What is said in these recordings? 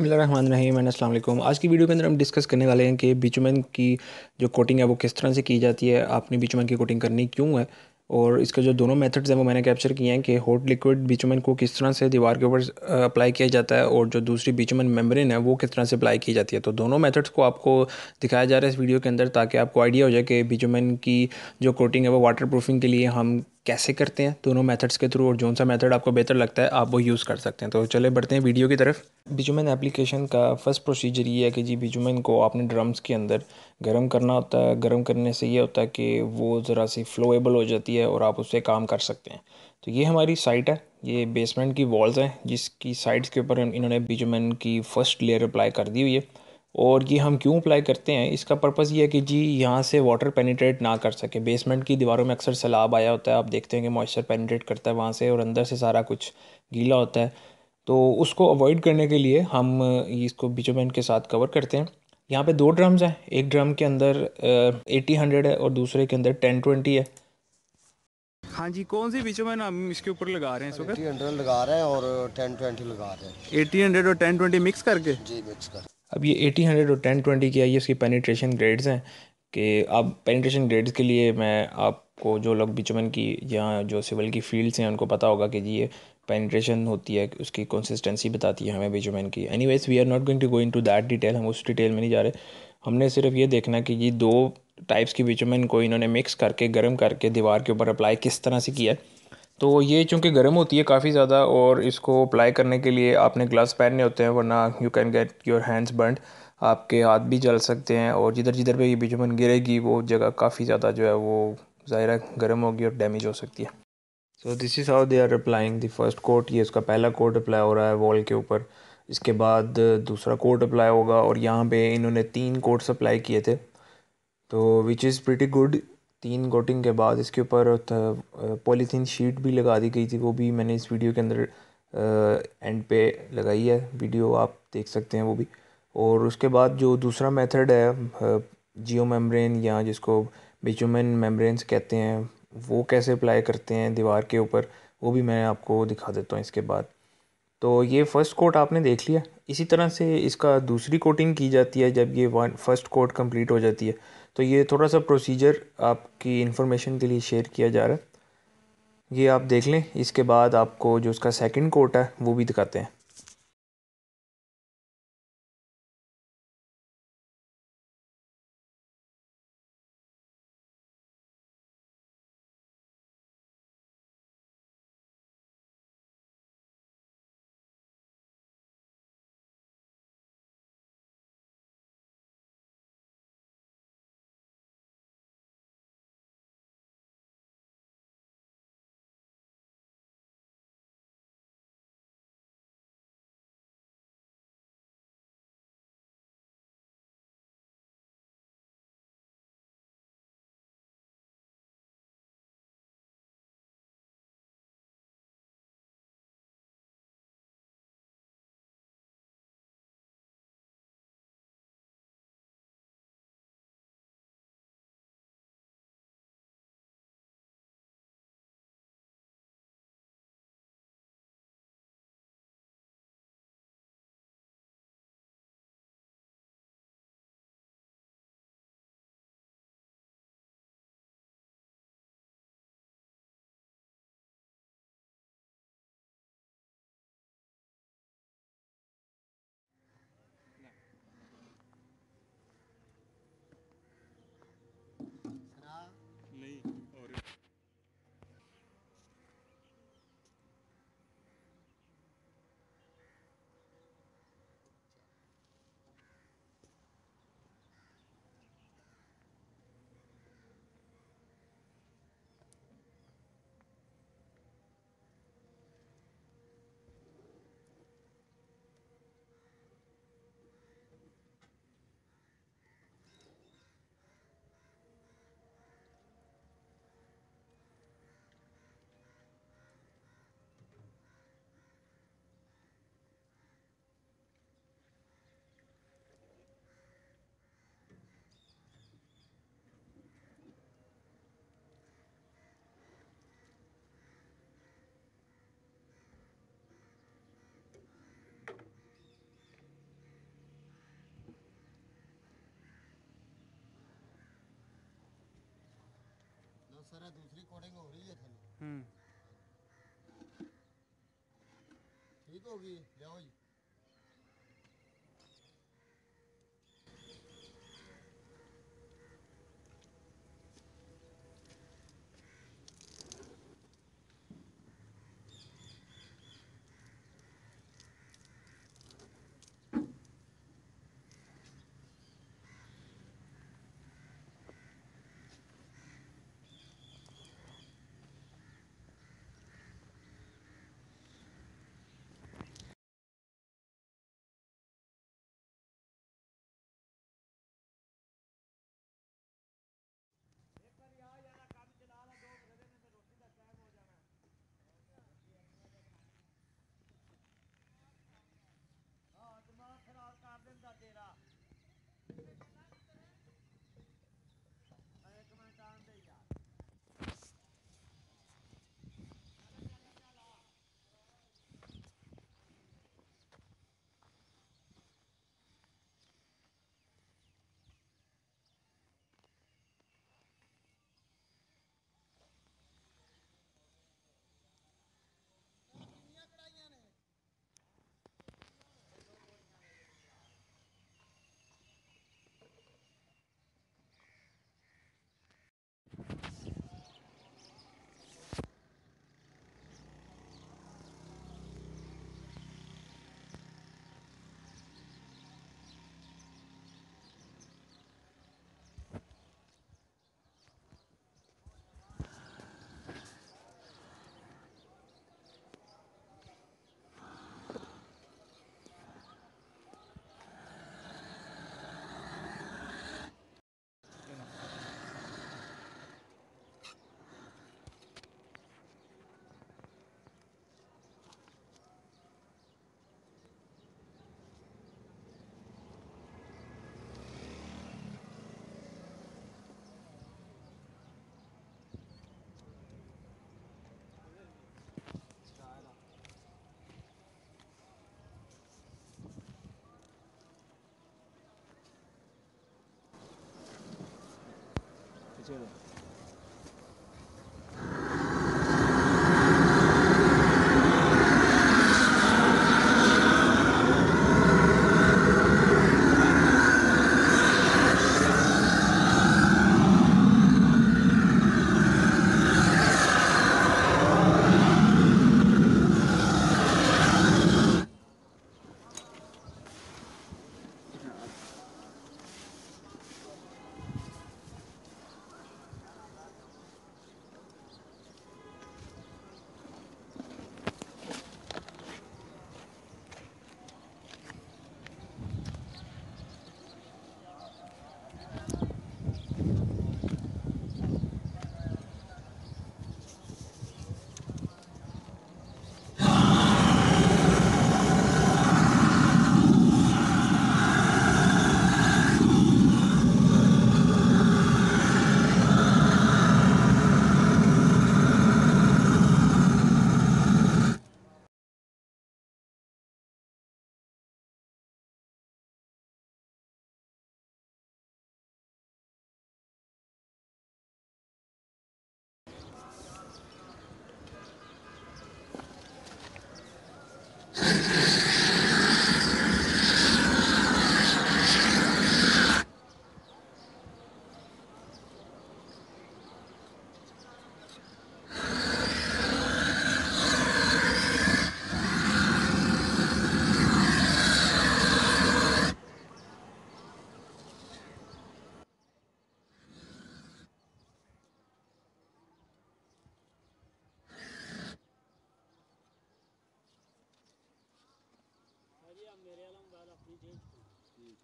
बसमीम अल्लाम आज की वीडियो के अंदर हम डिस्कस करने वाले हैं कि बिचुमन की जो कोटिंग है, वो किस तरह से की जाती है? आपने बिचुमन की कोटिंग करनी क्यों है? और इसके जो दोनों मेथड्स हैं, वो मैंने कैप्चर किए हैं कि हॉट लिक्विड बिचुमन को किस तरह से दीवार के ऊपर अप्लाई किया जाता है और जो दूसरी बिचुमन मेम्ब्रेन है, वो किस तरह से अप्लाई की जाती है। तो दोनों मेथड्स को आपको दिखाया जा रहा है इस वीडियो के अंदर, ताकि आपको आइडिया हो जाए कि बिचुमन की जो कोटिंग है, वो वाटर प्रूफिंग के लिए हम कैसे करते हैं दोनों मेथड्स के थ्रू और जौन सा मेथड आपको बेहतर लगता है, आप वो यूज़ कर सकते हैं। तो चले बढ़ते हैं वीडियो की तरफ़। बिजुमन एप्लीकेशन का फ़र्स्ट प्रोसीजर ये है कि जी बिजुमन को आपने ड्रम्स के अंदर गर्म करना होता है। गर्म करने से ये होता है कि वो ज़रा सी फ्लोएबल हो जाती है और आप उससे काम कर सकते हैं। तो ये हमारी साइट है। ये बेसमेंट की वॉल्स हैं, जिसकी साइड्स के ऊपर इन्होंने बिजुमन की फ़र्स्ट लेयर अप्लाई कर दी हुई है। और ये हम क्यों अप्लाई करते हैं? इसका पर्पज़ ये है कि जी यहाँ से वाटर पेनिट्रेट ना कर सके। बेसमेंट की दीवारों में अक्सर सैलाब आया होता है। आप देखते हैं कि मॉइस्चर पेनिट्रेट करता है वहाँ से और अंदर से सारा कुछ गीला होता है। तो उसको अवॉइड करने के लिए हम इसको बिचोमेंट के साथ कवर करते हैं। यहाँ पे दो ड्रम्स हैं। एक ड्रम के अंदर एटी हंड्रेड है और दूसरे के अंदर टेन ट्वेंटी है। हाँ जी कौन सी बिचोमेन हम इसके ऊपर लगा रहे हैं इस वक्त? हंड्रेड लगा रहे हैं और टेन ट्वेंटी लगा रहे हैं। एटी हंड्रेड और टेन ट्वेंटी मिक्स करके? जी मिक्स कर। अब ये एटी हंड्रेड और टेन ट्वेंटी की आई है इसकी पेनिट्रेशन ग्रेड्स हैं कि अब पेनिट्रेशन ग्रेड्स के लिए मैं आपको जो लोग बिचमन की या जो सिविल की फील्ड्स हैं उनको पता होगा कि जी ये पेनिट्रेशन होती है, उसकी कंसिस्टेंसी बताती है हमें बिचमन की। Anyways we are not going to go into that detail हम उस डिटेल में नहीं जा रहे। हमने सिर्फ़ ये देखना कि ये दो टाइप्स की बिचमन को इन्होंने मिक्स करके, गर्म करके, दीवार के ऊपर अप्लाई किस तरह से किया है। तो ये चूँकि गर्म होती है काफ़ी ज़्यादा और इसको अप्लाई करने के लिए आपने ग्लव्स पहनने होते हैं, वरना you can get your hands burn आपके हाथ भी जल सकते हैं और जिधर जिधर पे ये बिजुमन गिरेगी, वो जगह काफ़ी ज़्यादा जो है वो ज़ाहिर गर्म होगी और डैमेज हो सकती है। So this is how they are applying the first coat ये उसका पहला कोट अप्लाई हो रहा है वॉल के ऊपर। इसके बाद दूसरा कोट अप्लाई होगा और यहाँ पे इन्होंने तीन कोट्स अप्लाई किए थे। तो विच इज़ प्रिटी गुड तीन कोटिंग के बाद इसके ऊपर पॉलीथीन शीट भी लगा दी गई थी, वो भी मैंने इस वीडियो के अंदर एंड पे लगाई है, वीडियो आप देख सकते हैं वो भी। और उसके बाद जो दूसरा मेथड है जियो मेम्ब्रेन या जिसको बिचुमन मेम्ब्रेन्स कहते हैं, वो कैसे अप्लाई करते हैं दीवार के ऊपर, वो भी मैं आपको दिखा देता हूँ इसके बाद। तो ये फ़र्स्ट कोट आपने देख लिया। इसी तरह से इसका दूसरी कोटिंग की जाती है जब ये वन फ़र्स्ट कोट कंप्लीट हो जाती है। तो ये थोड़ा सा प्रोसीजर आपकी इन्फॉर्मेशन के लिए शेयर किया जा रहा है। ये आप देख लें, इसके बाद आपको जो उसका सेकंड कोट है, वो भी दिखाते हैं। सर है दूसरी कोडिंग हो रही है थली हम्म। ठीक होगी जाओ जी। 제가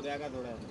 दूर आएगा थोड़ा